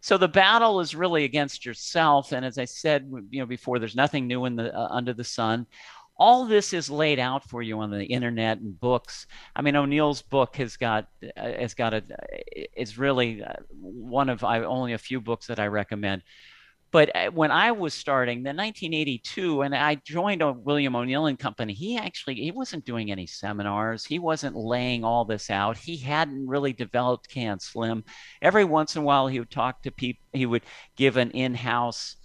So the battle is really against yourself, and as I said, you know before, there's nothing new in the uh, under the sun all this is laid out for you on the internet and books. I mean, O'Neil's book has got uh, has got a is really uh, one of I only a few books that I recommend. But uh, when I was starting, the 1982, and I joined a William O'Neil and Company, he actually he wasn't doing any seminars. He wasn't laying all this out. He hadn't really developed Can Slim. Every once in a while, he would talk to people. He would give an in-house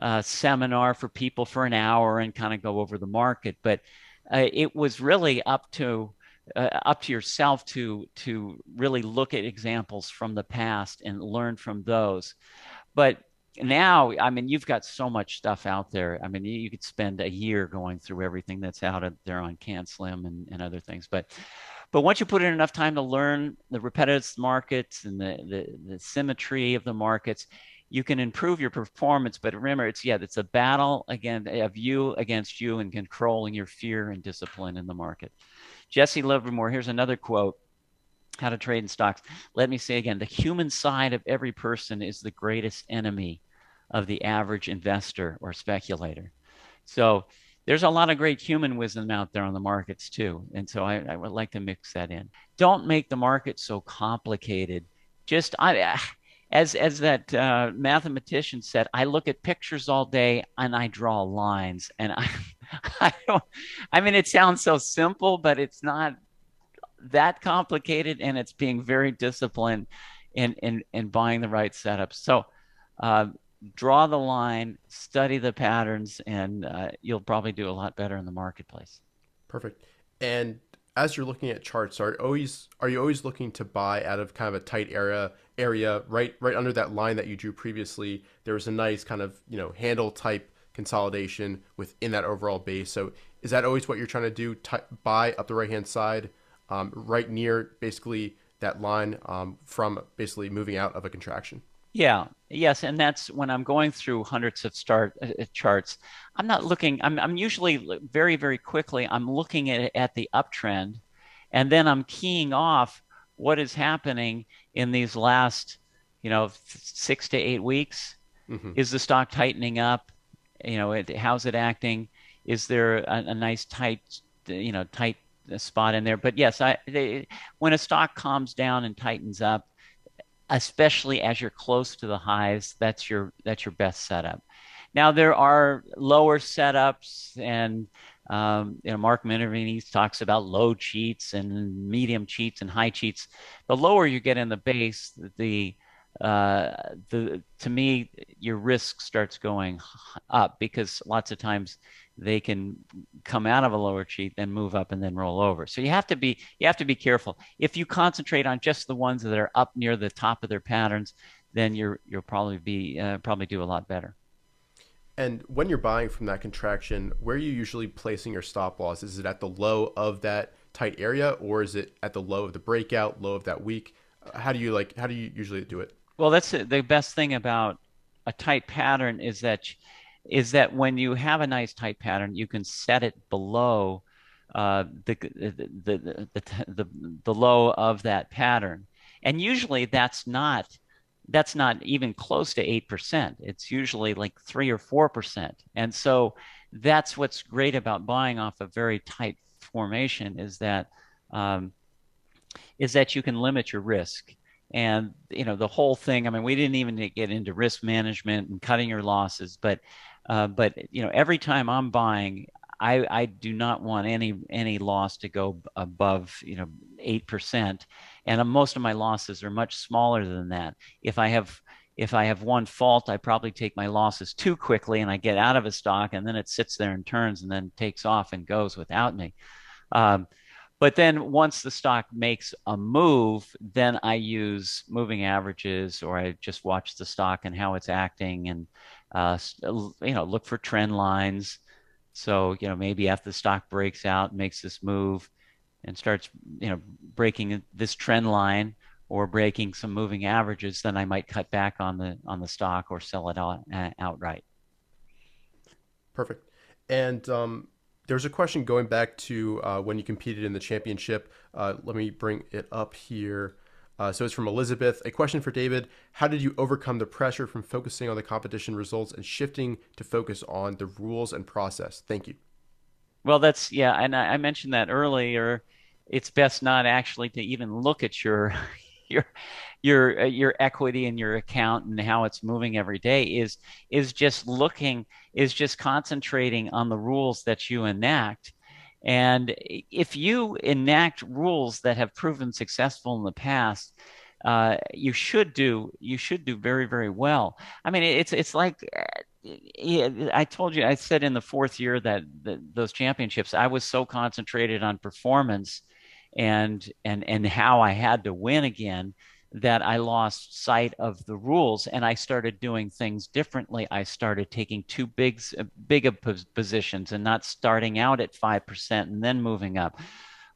uh, seminar for people for an hour and kind of go over the market. But uh, it was really up to uh, up to yourself to to really look at examples from the past and learn from those. But now, I mean, you've got so much stuff out there. I mean, you, could spend a year going through everything that's out there on CanSlim and, and other things. But but once you put in enough time to learn the repetitive markets and the, the, the symmetry of the markets, you can improve your performance but remember it's yeah it's a battle again of you against you and controlling your fear and discipline in the market jesse livermore here's another quote how to trade in stocks. Let me say again the human side of every person is the greatest enemy of the average investor or speculator. So there's a lot of great human wisdom out there on the markets too. And so i, I would like to mix that in. Don't make the market so complicated. Just i as as that uh, mathematician said, I look at pictures all day and I draw lines, and I I don't. I mean, it sounds so simple, but it's not that complicated, and it's being very disciplined in in in buying the right setups. So. Uh, draw the line, study the patterns, and uh, you'll probably do a lot better in the marketplace. Perfect. And as you're looking at charts, are always are you always looking to buy out of kind of a tight area area right right under that line that you drew previously? There was a nice kind of you know handle type consolidation within that overall base. So is that always what you're trying to do? T- buy up the right hand side, um, right near basically that line um, from basically moving out of a contraction. Yeah, yes, and that's when I'm going through hundreds of start uh, uh, charts. I'm not looking. I'm I'm usually very very quickly. I'm looking at at the uptrend, and then I'm keying off what is happening in these last, you know, six to eight weeks. Mm-hmm. Is the stock tightening up? You know, it, how's it acting? Is there a, a nice tight, you know, tight spot in there? But yes, I they, when a stock calms down and tightens up especially as you're close to the highs, that's your that's your best setup. Now there are lower setups, and um, you know Mark Minervini talks about low cheats and medium cheats and high cheats. The lower you get in the base, the uh, the to me your risk starts going up because lots of times they can come out of a lower cheat then move up and then roll over. So you have to be you have to be careful. If you concentrate on just the ones that are up near the top of their patterns then you're you'll probably be uh, probably do a lot better. And when you're buying from that contraction where are you usually placing your stop loss? Is it at the low of that tight area or is it at the low of the breakout low of that week? How do you like how do you usually do it well that's the best thing about a tight pattern is that is that when you have a nice tight pattern, you can set it below uh, the, the, the, the, the, low of that pattern. And usually that's not that's not even close to 8%. It's usually like 3 or 4%. And so that's what's great about buying off a very tight formation is that um, is that you can limit your risk and you know the whole thing i mean we didn't even get into risk management and cutting your losses but uh, but you know, every time I'm buying, I, I do not want any any loss to go above you know eight percent, and uh, most of my losses are much smaller than that. If I have if I have one fault, I probably take my losses too quickly and I get out of a stock, and then it sits there and turns and then takes off and goes without me. Um, but then once the stock makes a move, then I use moving averages or I just watch the stock and how it's acting and uh, you know, look for trend lines. So, you know, maybe after the stock breaks out, makes this move and starts, you know, breaking this trend line or breaking some moving averages, then I might cut back on the on the stock or sell it out, uh, outright. Perfect. And um, there's a question going back to uh, when you competed in the championship. Uh, let me bring it up here. Uh, so it's from Elizabeth. A question for David How did you overcome the pressure from focusing on the competition results and shifting to focus on the rules and process? Thank you. Well, that's, yeah, and I, I mentioned that earlier. It's best not actually to even look at your your your uh, your equity in your account and how it's moving every day is is just looking is just concentrating on the rules that you enact. And if you enact rules that have proven successful in the past uh, you should do you should do very very well. I mean it's it's like uh, I told you, I said in the fourth year that, that those championships, I was so concentrated on performance and and and how I had to win again that I lost sight of the rules and I started doing things differently. I started taking too big, big positions and not starting out at 5% and then moving up.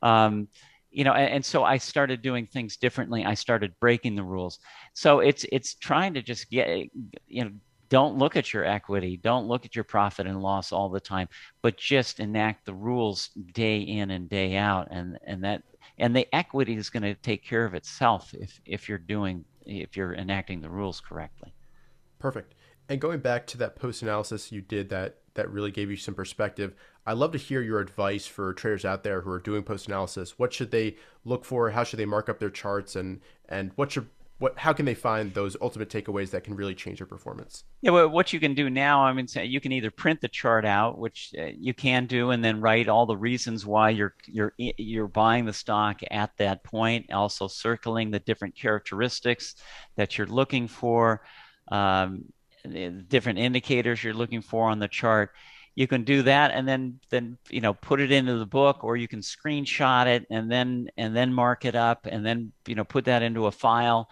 Um, you know, and, and, so I started doing things differently. I started breaking the rules. So it's, it's trying to just get, you know, don't look at your equity. Don't look at your profit and loss all the time, but just enact the rules day in and day out. And, and that, and the equity is going to take care of itself if if you're doing if you're enacting the rules correctly. Perfect. And going back to that post analysis you did that that really gave you some perspective. I'd love to hear your advice for traders out there who are doing post analysis. What should they look for? How should they mark up their charts? And and what should what how can they find those ultimate takeaways that can really change their performance? Yeah well, what you can do now i mean you can either print the chart out which uh, you can do and then write all the reasons why you're you're you're buying the stock at that point also circling the different characteristics that you're looking for um, different indicators you're looking for on the chart. You can do that and then then you know put it into the book or you can screenshot it and then and then mark it up and then you know put that into a file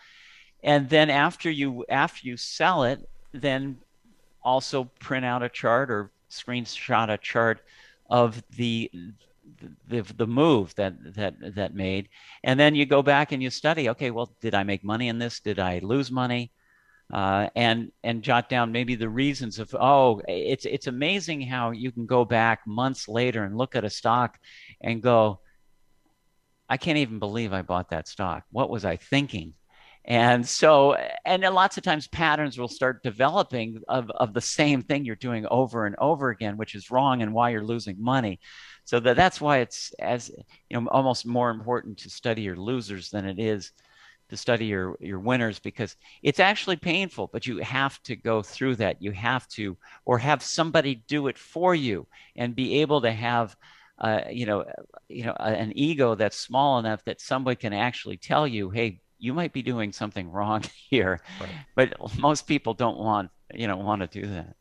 and then after you after you sell it then also print out a chart or screenshot a chart of the the, the move that that that made. And then you go back and you study okay well did i make money in this? Did i lose money? Uh, and and jot down maybe the reasons of oh it's it's amazing how you can go back months later and look at a stock and go i can't even believe i bought that stock. What was i thinking and so, and lots of times patterns will start developing of, of the same thing you're doing over and over again, which is wrong and why you're losing money. So that, that's why it's as, you know, almost more important to study your losers than it is to study your, your winners because it's actually painful, but you have to go through that. You have to, or have somebody do it for you and be able to have, uh, you know, you know, an ego that's small enough that somebody can actually tell you, hey, you might be doing something wrong here right. but most people don't want you know want to do that